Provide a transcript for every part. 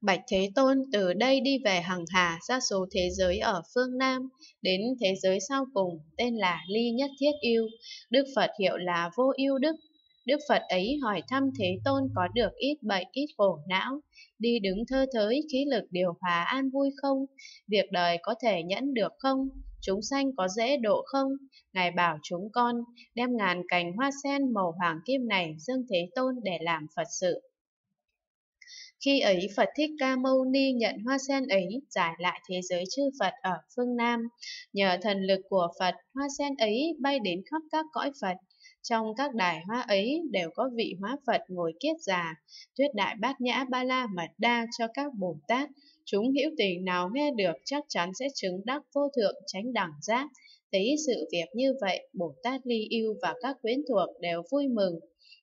Bạch Thế Tôn từ đây đi về hằng hà ra số thế giới ở phương Nam, đến thế giới sau cùng tên là Ly Nhất Thiết Yêu, Đức Phật hiệu là Vô Yêu Đức. Đức Phật ấy hỏi thăm Thế Tôn có được ít bệnh ít khổ não, đi đứng thơ thới khí lực điều hòa an vui không, việc đời có thể nhẫn được không, chúng sanh có dễ độ không? Ngài bảo chúng con đem ngàn cành hoa sen màu hoàng kim này dâng Thế Tôn để làm Phật sự. Khi ấy Phật Thích Ca Mâu Ni nhận hoa sen ấy giải lại thế giới chư Phật ở phương Nam. Nhờ thần lực của Phật, hoa sen ấy bay đến khắp các cõi Phật. Trong các đài hoa ấy đều có vị hóa Phật ngồi kiết già, thuyết đại bát nhã ba la mật đa cho các Bồ Tát. Chúng hữu tình nào nghe được chắc chắn sẽ chứng đắc vô thượng tránh đẳng giác. Thấy sự việc như vậy, Bồ Tát Ly Yêu và các quyến thuộc đều vui mừng,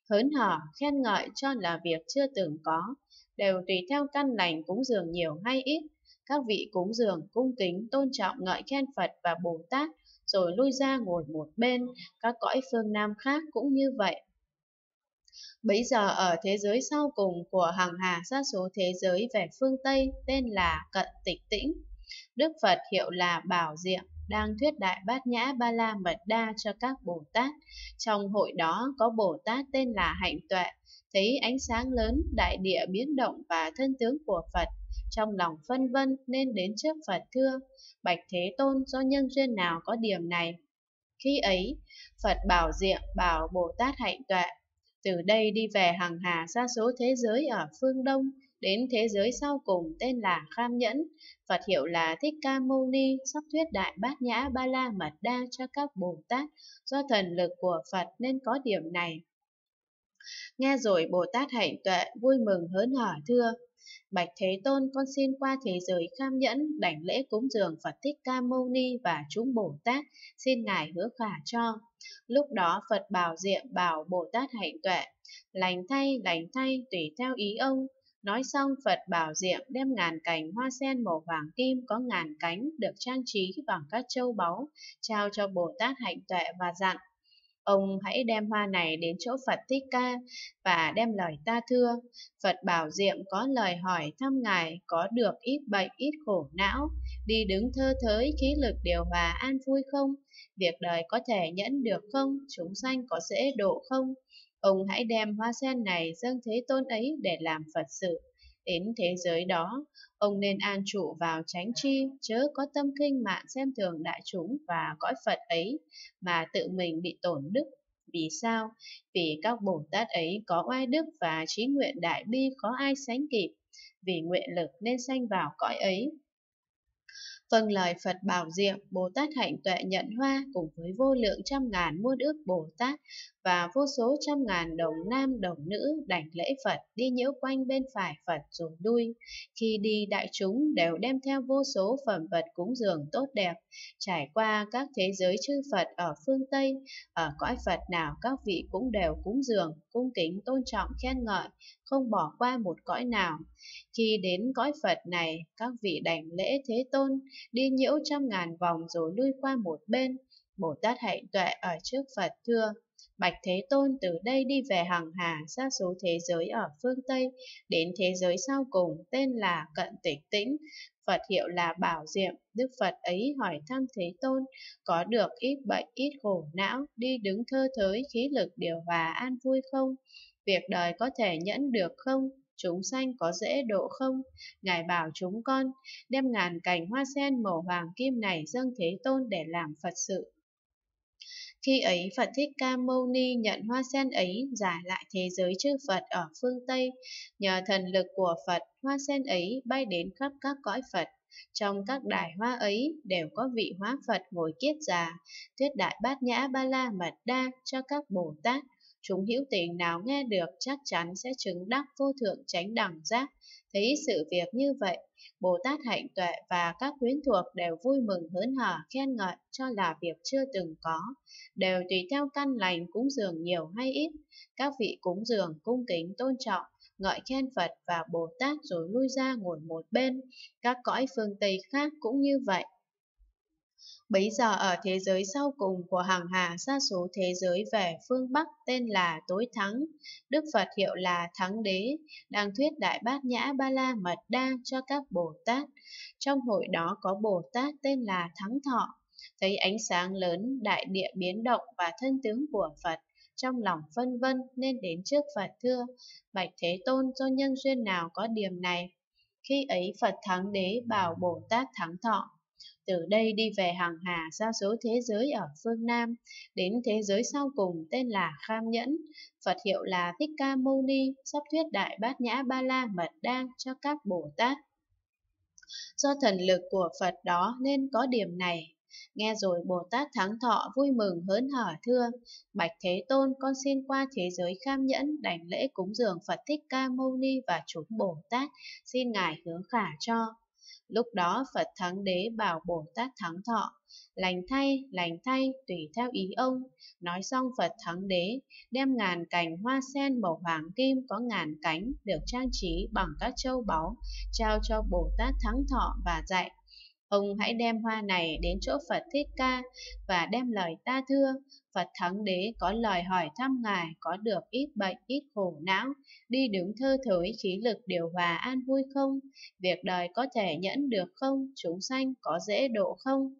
hớn hở, khen ngợi cho là việc chưa từng có đều tùy theo căn lành cúng dường nhiều hay ít. Các vị cúng dường cung kính tôn trọng ngợi khen Phật và Bồ Tát, rồi lui ra ngồi một bên, các cõi phương Nam khác cũng như vậy. Bấy giờ ở thế giới sau cùng của hàng hà sa số thế giới về phương Tây tên là Cận Tịch Tĩnh. Đức Phật hiệu là Bảo Diệm, đang thuyết đại bát nhã ba la mật đa cho các Bồ Tát. Trong hội đó có Bồ Tát tên là Hạnh Tuệ, thấy ánh sáng lớn, đại địa biến động và thân tướng của Phật, trong lòng phân vân nên đến trước Phật thưa, Bạch Thế Tôn do nhân duyên nào có điểm này? Khi ấy, Phật bảo diệm bảo Bồ Tát hạnh tuệ, từ đây đi về hàng hà xa số thế giới ở phương Đông, đến thế giới sau cùng tên là Kham Nhẫn, Phật hiệu là Thích Ca Mâu Ni, sắp thuyết đại bát nhã ba la mật đa cho các Bồ Tát, do thần lực của Phật nên có điểm này. Nghe rồi Bồ Tát hạnh tuệ vui mừng hớn hở thưa, Bạch Thế Tôn con xin qua thế giới kham nhẫn đảnh lễ cúng dường Phật Thích Ca Mâu Ni và chúng Bồ Tát, xin Ngài hứa khả cho. Lúc đó Phật bảo diện bảo Bồ Tát hạnh tuệ, lành thay, lành thay, tùy theo ý ông. Nói xong Phật bảo diệm đem ngàn cành hoa sen màu vàng kim có ngàn cánh được trang trí bằng các châu báu, trao cho Bồ Tát hạnh tuệ và dặn. Ông hãy đem hoa này đến chỗ Phật Thích Ca và đem lời ta thưa. Phật bảo diệm có lời hỏi thăm Ngài có được ít bệnh, ít khổ não, đi đứng thơ thới, khí lực điều hòa an vui không? Việc đời có thể nhẫn được không? Chúng sanh có dễ độ không? Ông hãy đem hoa sen này dâng thế tôn ấy để làm Phật sự. Đến thế giới đó, ông nên an trụ vào tránh chi, chớ có tâm kinh mạn xem thường đại chúng và cõi Phật ấy, mà tự mình bị tổn đức. Vì sao? Vì các Bồ Tát ấy có oai đức và trí nguyện đại bi khó ai sánh kịp, vì nguyện lực nên sanh vào cõi ấy, Vâng lời Phật bảo diệm, Bồ Tát hạnh tuệ nhận hoa cùng với vô lượng trăm ngàn muôn ước Bồ Tát và vô số trăm ngàn đồng nam đồng nữ đảnh lễ Phật đi nhiễu quanh bên phải Phật rồi đuôi. Khi đi đại chúng đều đem theo vô số phẩm vật cúng dường tốt đẹp, trải qua các thế giới chư Phật ở phương Tây, ở cõi Phật nào các vị cũng đều cúng dường, cung kính tôn trọng khen ngợi, không bỏ qua một cõi nào. Khi đến cõi Phật này, các vị đảnh lễ Thế Tôn, đi nhiễu trăm ngàn vòng rồi lui qua một bên. Bồ Tát hạnh tuệ ở trước Phật thưa, Bạch Thế Tôn từ đây đi về hằng hà xa số thế giới ở phương Tây, đến thế giới sau cùng tên là Cận Tịch Tĩnh, Phật hiệu là Bảo Diệm, Đức Phật ấy hỏi thăm Thế Tôn, có được ít bệnh, ít khổ não, đi đứng thơ thới, khí lực điều hòa an vui không? Việc đời có thể nhẫn được không? Chúng sanh có dễ độ không? Ngài bảo chúng con, đem ngàn cành hoa sen màu hoàng kim này dâng Thế Tôn để làm Phật sự. Khi ấy Phật Thích Ca Mâu Ni nhận hoa sen ấy giải lại thế giới chư Phật ở phương Tây. Nhờ thần lực của Phật, hoa sen ấy bay đến khắp các cõi Phật. Trong các đài hoa ấy đều có vị hóa Phật ngồi kiết già, thuyết đại bát nhã ba la mật đa cho các Bồ Tát. Chúng hữu tình nào nghe được chắc chắn sẽ chứng đắc vô thượng chánh đẳng giác. Thấy sự việc như vậy, Bồ Tát hạnh tuệ và các quyến thuộc đều vui mừng hớn hở khen ngợi cho là việc chưa từng có, đều tùy theo căn lành cúng dường nhiều hay ít. Các vị cúng dường cung kính tôn trọng, ngợi khen Phật và Bồ Tát rồi lui ra ngồi một bên. Các cõi phương Tây khác cũng như vậy. Bấy giờ ở thế giới sau cùng của hàng hà sa số thế giới về phương Bắc tên là Tối Thắng, Đức Phật hiệu là Thắng Đế, đang thuyết Đại Bát Nhã Ba La Mật Đa cho các Bồ Tát. Trong hội đó có Bồ Tát tên là Thắng Thọ, thấy ánh sáng lớn, đại địa biến động và thân tướng của Phật, trong lòng phân vân nên đến trước Phật thưa, Bạch Thế Tôn do nhân duyên nào có điểm này? Khi ấy Phật Thắng Đế bảo Bồ Tát Thắng Thọ, từ đây đi về hàng hà xa số thế giới ở phương Nam, đến thế giới sau cùng tên là Kham Nhẫn, Phật hiệu là Thích Ca Mâu Ni, sắp thuyết Đại Bát Nhã Ba La Mật Đa cho các Bồ Tát. Do thần lực của Phật đó nên có điểm này, Nghe rồi Bồ Tát Thắng Thọ vui mừng hớn hở thưa, Bạch Thế Tôn con xin qua thế giới kham nhẫn đảnh lễ cúng dường Phật Thích Ca Mâu Ni và chúng Bồ Tát, xin Ngài hướng khả cho. Lúc đó Phật Thắng Đế bảo Bồ Tát Thắng Thọ, lành thay, lành thay, tùy theo ý ông. Nói xong Phật Thắng Đế đem ngàn cành hoa sen màu hoàng kim có ngàn cánh được trang trí bằng các châu báu, trao cho Bồ Tát Thắng Thọ và dạy. Ông hãy đem hoa này đến chỗ Phật Thích Ca và đem lời ta thưa, Phật Thắng Đế có lời hỏi thăm Ngài có được ít bệnh, ít khổ não, đi đứng thơ thối khí lực điều hòa an vui không? Việc đời có thể nhẫn được không? Chúng sanh có dễ độ không?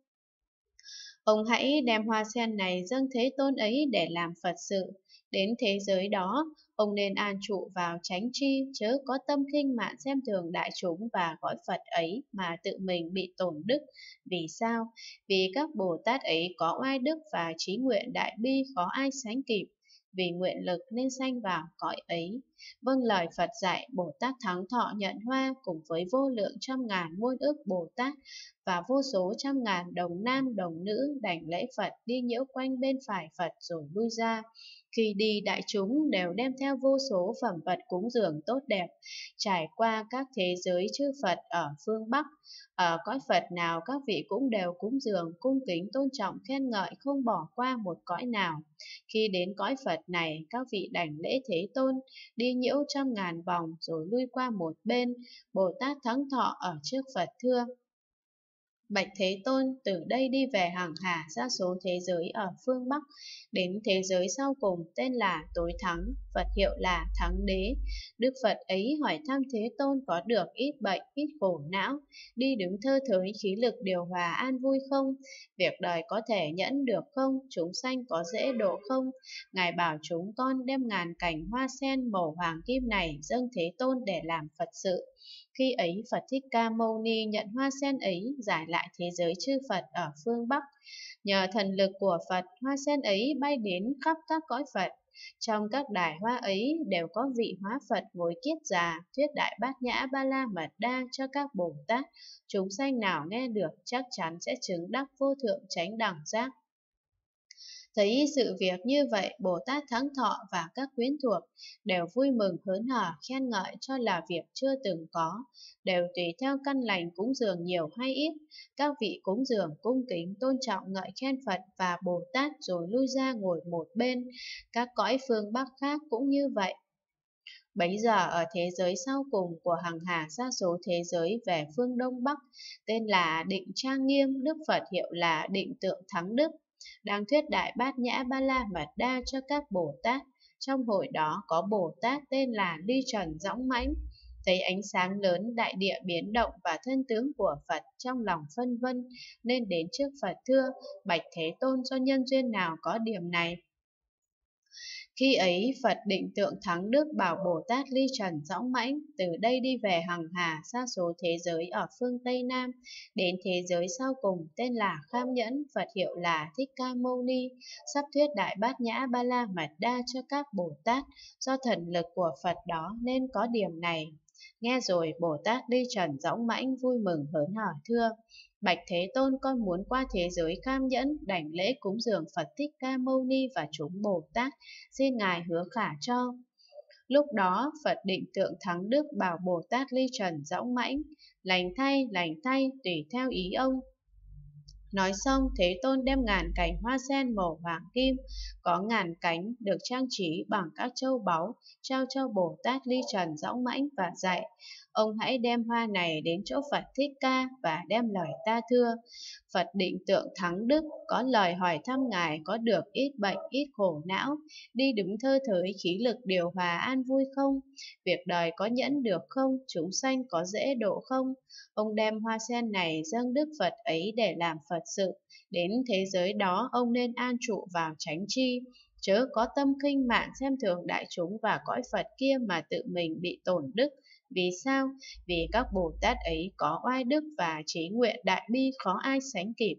Ông hãy đem hoa sen này dâng thế tôn ấy để làm Phật sự. Đến thế giới đó, ông nên an trụ vào tránh chi, chớ có tâm khinh mạn xem thường đại chúng và gọi Phật ấy mà tự mình bị tổn đức. Vì sao? Vì các Bồ Tát ấy có oai đức và trí nguyện đại bi khó ai sánh kịp vì nguyện lực nên sanh vào cõi ấy. Vâng lời Phật dạy, Bồ Tát Thắng Thọ nhận hoa cùng với vô lượng trăm ngàn muôn ước Bồ Tát và vô số trăm ngàn đồng nam đồng nữ đảnh lễ Phật đi nhiễu quanh bên phải Phật rồi lui ra. Khi đi đại chúng đều đem theo vô số phẩm vật cúng dường tốt đẹp, trải qua các thế giới chư Phật ở phương Bắc. Ở cõi Phật nào các vị cũng đều cúng dường, cung kính tôn trọng khen ngợi không bỏ qua một cõi nào. Khi đến cõi Phật này, các vị đảnh lễ Thế Tôn, đi nhiễu trăm ngàn vòng rồi lui qua một bên, Bồ Tát Thắng Thọ ở trước Phật thưa. Bạch Thế Tôn từ đây đi về hàng hà ra số thế giới ở phương Bắc, đến thế giới sau cùng tên là Tối Thắng, Phật hiệu là Thắng Đế. Đức Phật ấy hỏi thăm Thế Tôn có được ít bệnh, ít khổ não, đi đứng thơ thới khí lực điều hòa an vui không? Việc đời có thể nhẫn được không? Chúng sanh có dễ độ không? Ngài bảo chúng con đem ngàn cảnh hoa sen màu hoàng kim này dâng Thế Tôn để làm Phật sự. Khi ấy Phật Thích Ca Mâu Ni nhận hoa sen ấy giải lại thế giới chư Phật ở phương Bắc. Nhờ thần lực của Phật, hoa sen ấy bay đến khắp các cõi Phật. Trong các đài hoa ấy đều có vị hóa Phật ngồi kiết già, thuyết đại bát nhã ba la mật đa cho các Bồ Tát. Chúng sanh nào nghe được chắc chắn sẽ chứng đắc vô thượng chánh đẳng giác. Thấy sự việc như vậy, Bồ Tát Thắng Thọ và các quyến thuộc đều vui mừng hớn hở khen ngợi cho là việc chưa từng có, đều tùy theo căn lành cúng dường nhiều hay ít. Các vị cúng dường cung kính tôn trọng ngợi khen Phật và Bồ Tát rồi lui ra ngồi một bên. Các cõi phương Bắc khác cũng như vậy. Bấy giờ ở thế giới sau cùng của hàng hà sa số thế giới về phương Đông Bắc, tên là Định Trang Nghiêm, Đức Phật hiệu là Định Tượng Thắng Đức, đang thuyết đại bát nhã ba la mật đa cho các Bồ Tát. Trong hội đó có Bồ Tát tên là Ly Trần Dõng Mãnh, thấy ánh sáng lớn đại địa biến động và thân tướng của Phật trong lòng phân vân, nên đến trước Phật thưa, Bạch Thế Tôn do nhân duyên nào có điểm này. Khi ấy Phật định tượng thắng đức bảo Bồ Tát ly trần dõng mãnh, từ đây đi về hằng hà xa số thế giới ở phương Tây Nam, đến thế giới sau cùng tên là Kham Nhẫn, Phật hiệu là Thích Ca Mâu Ni, sắp thuyết Đại Bát Nhã Ba La Mật Đa cho các Bồ Tát, do thần lực của Phật đó nên có điểm này. Nghe rồi Bồ Tát ly trần dõng mãnh vui mừng hớn hở thưa, Bạch Thế Tôn con muốn qua thế giới cam nhẫn, đảnh lễ cúng dường Phật Thích Ca Mâu Ni và chúng Bồ Tát, xin Ngài hứa khả cho. Lúc đó, Phật định tượng thắng đức bảo Bồ Tát ly trần dõng mãnh, lành thay, lành thay, tùy theo ý ông. Nói xong, Thế Tôn đem ngàn cành hoa sen màu vàng kim, có ngàn cánh được trang trí bằng các châu báu, trao cho Bồ Tát ly trần dõng mãnh và dạy. ông hãy đem hoa này đến chỗ Phật Thích Ca và đem lời ta thưa. Phật định tượng thắng đức, có lời hỏi thăm Ngài có được ít bệnh, ít khổ não, đi đứng thơ thới khí lực điều hòa an vui không? Việc đời có nhẫn được không? Chúng sanh có dễ độ không? Ông đem hoa sen này dâng Đức Phật ấy để làm Phật sự. Đến thế giới đó ông nên an trụ vào tránh chi, chớ có tâm khinh mạn xem thường đại chúng và cõi Phật kia mà tự mình bị tổn đức. Vì sao? Vì các Bồ Tát ấy có oai đức và trí nguyện đại bi khó ai sánh kịp,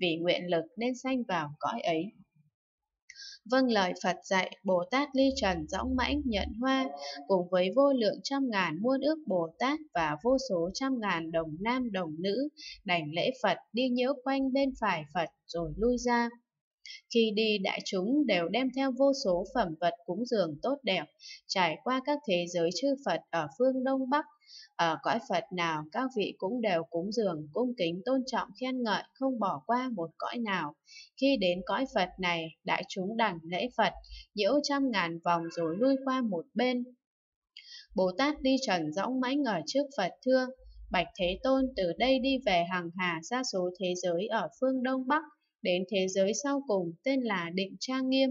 vì nguyện lực nên sanh vào cõi ấy. Vâng lời Phật dạy, Bồ Tát ly trần dõng mãnh nhận hoa, cùng với vô lượng trăm ngàn muôn ước Bồ Tát và vô số trăm ngàn đồng nam đồng nữ, đảnh lễ Phật đi nhiễu quanh bên phải Phật rồi lui ra. Khi đi đại chúng đều đem theo vô số phẩm vật cúng dường tốt đẹp, trải qua các thế giới chư Phật ở phương Đông Bắc, ở cõi Phật nào các vị cũng đều cúng dường, cung kính, tôn trọng, khen ngợi, không bỏ qua một cõi nào. Khi đến cõi Phật này, đại chúng đảnh lễ Phật, nhiễu trăm ngàn vòng rồi lui qua một bên. Bồ Tát đi trần dõng mãnh ở trước Phật thưa, Bạch Thế Tôn từ đây đi về hàng hà ra số thế giới ở phương Đông Bắc, đến thế giới sau cùng tên là Định Trang Nghiêm,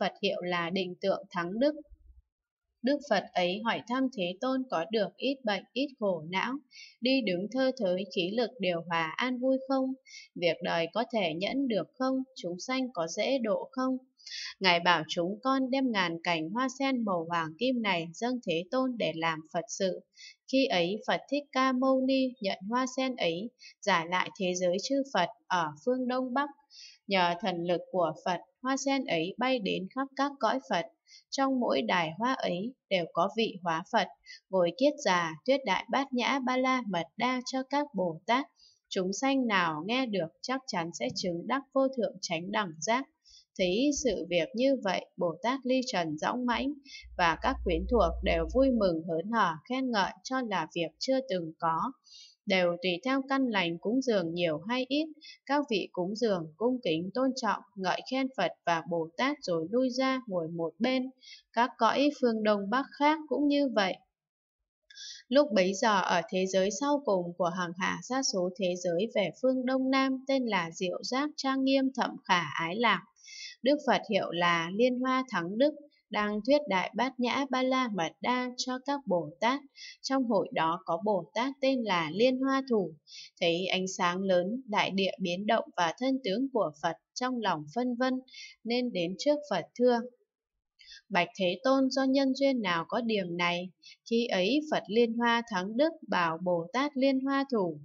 Phật hiệu là Định Tượng Thắng Đức. Đức Phật ấy hỏi thăm Thế Tôn có được ít bệnh, ít khổ não, đi đứng thơ thới khí lực điều hòa an vui không? Việc đời có thể nhẫn được không? Chúng sanh có dễ độ không? Ngài bảo chúng con đem ngàn cành hoa sen màu hoàng kim này dâng Thế Tôn để làm Phật sự. Khi ấy Phật Thích Ca Mâu Ni nhận hoa sen ấy, giải lại thế giới chư Phật ở phương Đông Bắc. Nhờ thần lực của Phật, hoa sen ấy bay đến khắp các cõi Phật. Trong mỗi đài hoa ấy đều có vị hóa Phật, ngồi kiết già, tuyết đại bát nhã ba la mật đa cho các Bồ Tát. Chúng sanh nào nghe được chắc chắn sẽ chứng đắc vô thượng chánh đẳng giác. Thấy sự việc như vậy, Bồ Tát Ly Trần dõng mãnh và các quyến thuộc đều vui mừng hớn hở khen ngợi cho là việc chưa từng có. Đều tùy theo căn lành cúng dường nhiều hay ít, các vị cúng dường cung kính tôn trọng, ngợi khen Phật và Bồ Tát rồi lui ra ngồi một bên. Các cõi phương Đông Bắc khác cũng như vậy. Lúc bấy giờ ở thế giới sau cùng của hàng hạ sa số thế giới về phương Đông Nam tên là Diệu Giác Trang Nghiêm Thậm Khả Ái Lạc. Đức Phật hiệu là Liên Hoa Thắng Đức, đang thuyết đại bát nhã ba la mật đa cho các Bồ Tát. Trong hội đó có Bồ Tát tên là Liên Hoa Thủ, thấy ánh sáng lớn, đại địa biến động và thân tướng của Phật trong lòng phân vân, nên đến trước Phật thưa. Bạch Thế Tôn do nhân duyên nào có điểm này, khi ấy Phật Liên Hoa Thắng Đức bảo Bồ Tát Liên Hoa Thủ.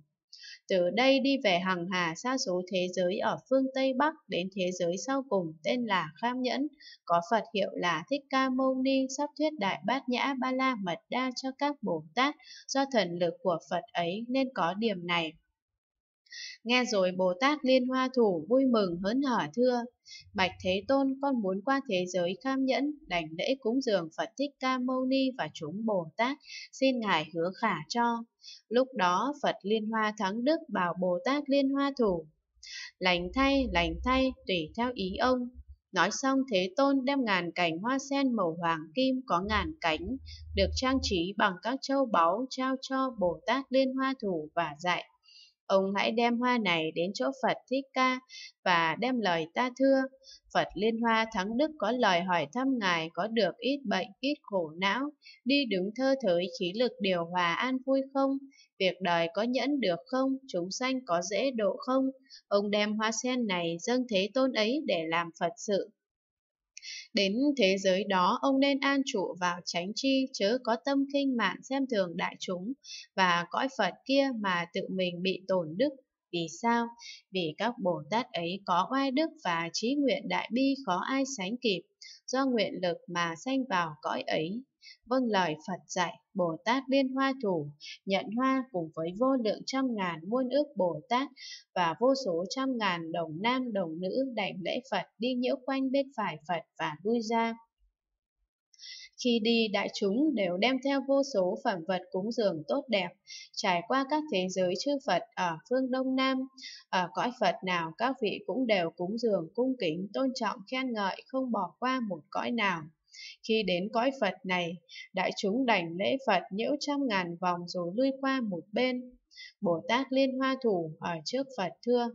Từ đây đi về hằng hà xa số thế giới ở phương Tây Bắc đến thế giới sau cùng tên là Kham Nhẫn, có Phật hiệu là Thích Ca Mâu Ni sắp thuyết Đại Bát Nhã Ba La Mật Đa cho các Bồ Tát, do thần lực của Phật ấy nên có điểm này. Nghe rồi Bồ Tát Liên Hoa Thủ vui mừng hớn hở thưa, Bạch Thế Tôn con muốn qua thế giới kham nhẫn, đảnh lễ cúng dường Phật Thích Ca Mâu Ni và chúng Bồ Tát, xin Ngài hứa khả cho. Lúc đó Phật Liên Hoa Thắng Đức bảo Bồ Tát Liên Hoa Thủ, lành thay, lành thay, tùy theo ý ông. Nói xong Thế Tôn đem ngàn cành hoa sen màu hoàng kim có ngàn cánh, được trang trí bằng các châu báu trao cho Bồ Tát Liên Hoa Thủ và dạy. Ông hãy đem hoa này đến chỗ Phật Thích Ca và đem lời ta thưa. Phật Liên Hoa Thắng Đức có lời hỏi thăm Ngài có được ít bệnh, ít khổ não, đi đứng thơ thới khí lực điều hòa an vui không? Việc đời có nhẫn được không? Chúng sanh có dễ độ không? Ông đem hoa sen này dâng thế tôn ấy để làm Phật sự. Đến thế giới đó, ông nên an trụ vào tránh chi, chớ có tâm khinh mạn xem thường đại chúng và cõi Phật kia mà tự mình bị tổn đức. Vì sao? Vì các Bồ Tát ấy có oai đức và trí nguyện đại bi khó ai sánh kịp, do nguyện lực mà sanh vào cõi ấy. Vâng lời Phật dạy, Bồ Tát Liên Hoa Thủ, nhận hoa cùng với vô lượng trăm ngàn muôn ước Bồ Tát và vô số trăm ngàn đồng nam đồng nữ đảnh lễ Phật đi nhiễu quanh bên phải Phật và lui ra. Khi đi, đại chúng đều đem theo vô số phẩm vật cúng dường tốt đẹp, trải qua các thế giới chư Phật ở phương Đông Nam. Ở cõi Phật nào, các vị cũng đều cúng dường, cung kính, tôn trọng, khen ngợi, không bỏ qua một cõi nào. Khi đến cõi Phật này, đại chúng đảnh lễ Phật nhiễu trăm ngàn vòng rồi lui qua một bên. Bồ Tát Liên Hoa Thủ ở trước Phật thưa,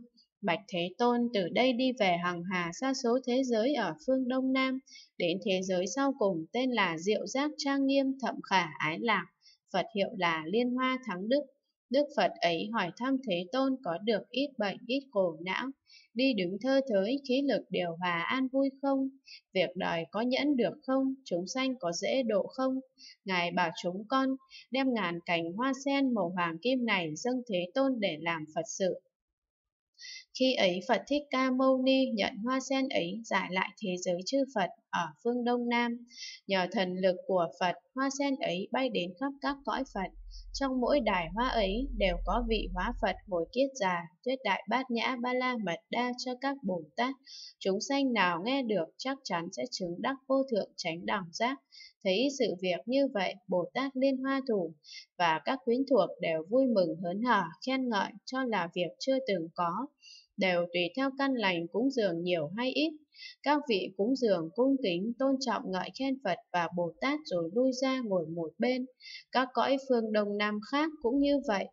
Bạch Thế Tôn từ đây đi về hằng hà xa số thế giới ở phương Đông Nam, đến thế giới sau cùng tên là Diệu Giác Trang Nghiêm Thậm Khả Ái Lạc, Phật hiệu là Liên Hoa Thắng Đức. Đức Phật ấy hỏi thăm Thế Tôn có được ít bệnh, ít khổ não, đi đứng thơ thới, khí lực điều hòa an vui không? Việc đời có nhẫn được không? Chúng sanh có dễ độ không? Ngài bảo chúng con đem ngàn cành hoa sen màu hoàng kim này dâng Thế Tôn để làm Phật sự. Khi ấy Phật Thích Ca Mâu Ni nhận hoa sen ấy giải lại thế giới chư Phật ở phương Đông Nam. Nhờ thần lực của Phật, hoa sen ấy bay đến khắp các cõi Phật. Trong mỗi đài hoa ấy đều có vị hóa Phật ngồi kiết già, thuyết đại bát nhã ba la mật đa cho các Bồ Tát. Chúng sanh nào nghe được chắc chắn sẽ chứng đắc vô thượng chánh đẳng giác. Thấy sự việc như vậy, Bồ Tát Liên Hoa Thủ và các quyến thuộc đều vui mừng hớn hở, khen ngợi cho là việc chưa từng có đều tùy theo căn lành cúng dường nhiều hay ít. Các vị cúng dường cung kính, tôn trọng, ngợi khen Phật và Bồ Tát rồi lui ra ngồi một bên. Các cõi phương Đông Nam khác cũng như vậy.